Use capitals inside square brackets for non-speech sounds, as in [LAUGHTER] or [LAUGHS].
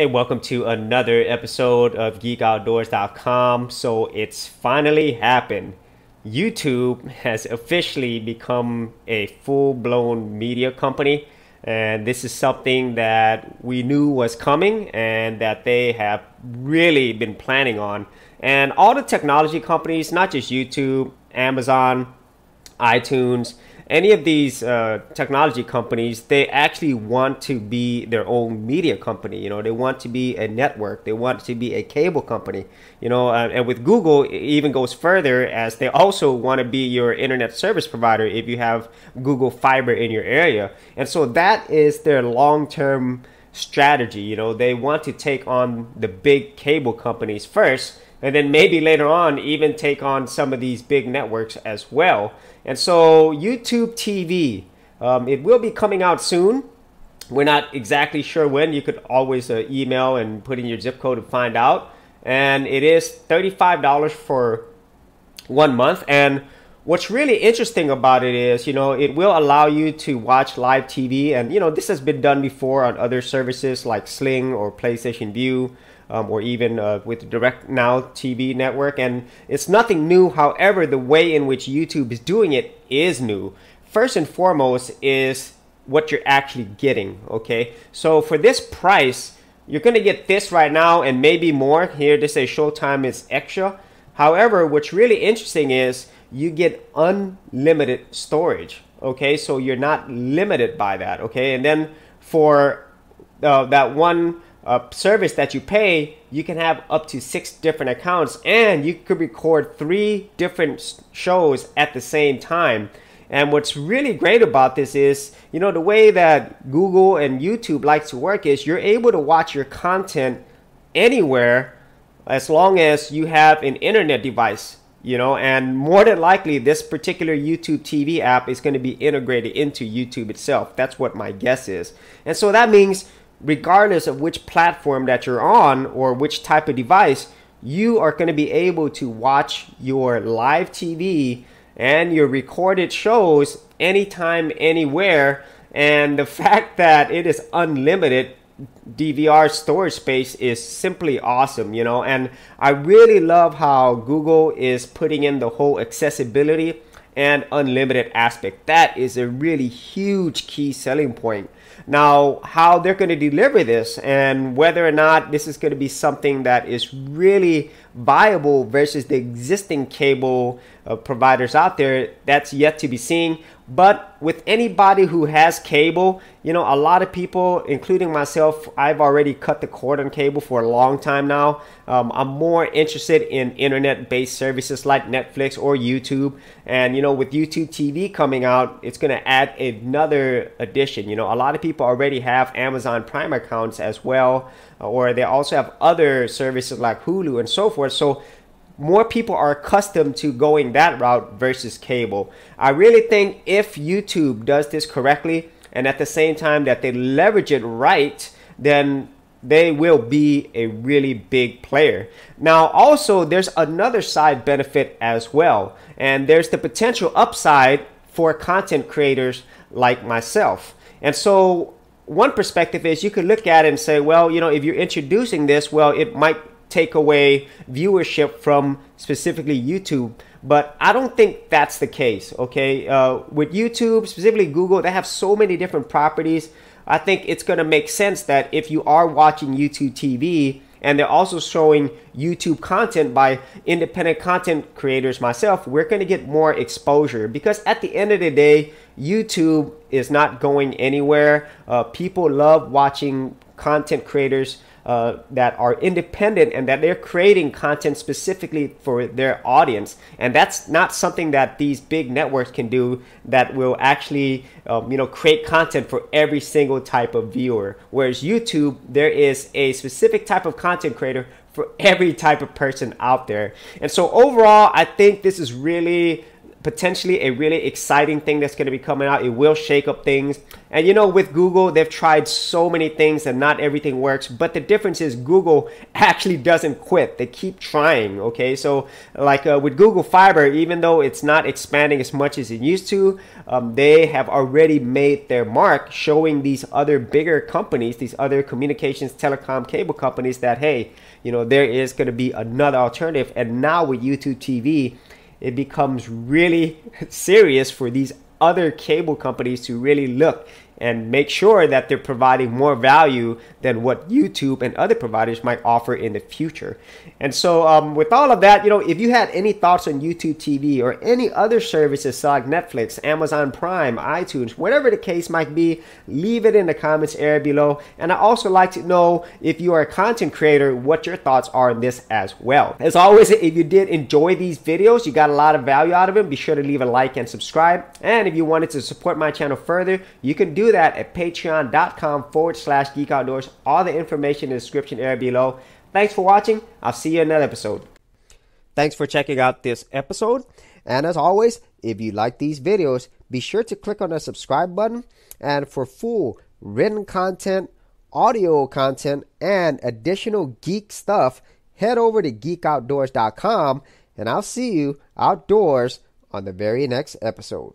Hey, welcome to another episode of geekoutdoors.com. So it's finally happened. YouTube has officially become a full blown media company. And this is something that we knew was coming and that they have really been planning on. And all the technology companies, not just YouTube, Amazon, iTunes, any of these uh, technology companies, they actually want to be their own media company. You know, they want to be a network. They want to be a cable company. You know, uh, and with Google, it even goes further as they also want to be your internet service provider if you have Google Fiber in your area. And so that is their long-term strategy. You know, they want to take on the big cable companies first and then maybe later on even take on some of these big networks as well. And so YouTube TV, um, it will be coming out soon. We're not exactly sure when. You could always uh, email and put in your zip code to find out. And it is $35 for one month. And what's really interesting about it is, you know, it will allow you to watch live TV. And, you know, this has been done before on other services like Sling or PlayStation Vue um, or even uh, with Direct Now TV network. And it's nothing new. However, the way in which YouTube is doing it is new. First and foremost is what you're actually getting. Okay, so for this price, you're gonna get this right now and maybe more. Here, this says Showtime is extra. However, what's really interesting is you get unlimited storage. Okay, so you're not limited by that. Okay, and then for uh, that one uh, service that you pay, you can have up to six different accounts and you could record three different shows at the same time. And what's really great about this is, you know, the way that Google and YouTube like to work is you're able to watch your content anywhere as long as you have an internet device, you know, and more than likely this particular YouTube TV app is going to be integrated into YouTube itself. That's what my guess is. And so that means regardless of which platform that you're on or which type of device, you are going to be able to watch your live TV and your recorded shows anytime, anywhere. And the [LAUGHS] fact that it is unlimited DVR storage space is simply awesome, you know. And I really love how Google is putting in the whole accessibility and unlimited aspect. That is a really huge key selling point. Now, how they're going to deliver this and whether or not this is going to be something that is really viable versus the existing cable uh, providers out there, that's yet to be seen. But with anybody who has cable, you know, a lot of people, including myself, I've already cut the cord on cable for a long time now. Um, I'm more interested in internet-based services like Netflix or YouTube. And, you know, with YouTube TV coming out, it's going to add another addition. You know, a lot of people already have Amazon Prime accounts as well, or they also have other services like Hulu and so forth. So more people are accustomed to going that route versus cable. I really think if YouTube does this correctly and at the same time that they leverage it right, then they will be a really big player. Now, also, there's another side benefit as well, and there's the potential upside for content creators like myself. And so, one perspective is you could look at it and say, well, you know, if you're introducing this, well, it might take away viewership from specifically YouTube. But I don't think that's the case, okay? Uh, with YouTube, specifically Google, they have so many different properties. I think it's going to make sense that if you are watching YouTube TV and they're also showing YouTube content by independent content creators, myself, we're going to get more exposure because at the end of the day, YouTube is not going anywhere. Uh, people love watching content creators uh, that are independent and that they're creating content specifically for their audience. And that's not something that these big networks can do that will actually, um, you know, create content for every single type of viewer. Whereas YouTube, there is a specific type of content creator for every type of person out there. And so overall, I think this is really potentially a really exciting thing that's going to be coming out. It will shake up things. And you know, with Google, they've tried so many things and not everything works. But the difference is Google [LAUGHS] actually doesn't quit. They keep trying. Okay. So, like uh, with Google Fiber, even though it's not expanding as much as it used to, um, they have already made their mark showing these other bigger companies, these other communications, telecom, cable companies that, hey, you know, there is going to be another alternative. And now with YouTube TV, it becomes really [LAUGHS] serious for these other cable companies to really look and make sure that they're providing more value than what YouTube and other providers might offer in the future. And so, um, with all of that, you know, if you had any thoughts on YouTube TV or any other services like Netflix, Amazon Prime, iTunes, whatever the case might be, leave it in the comments area below. And I also like to know if you are a content creator, what your thoughts are on this as well. As always, if you did enjoy these videos, you got a lot of value out of them, be sure to leave a like and subscribe. And if you wanted to support my channel further, you can do that at patreon.com forward slash geek outdoors. All the information in the description area below. Thanks for watching. I'll see you in another episode. Thanks for checking out this episode. And as always, if you like these videos, be sure to click on the subscribe button. And for full written content, audio content, and additional geek stuff, head over to geekoutdoors.com and I'll see you outdoors on the very next episode.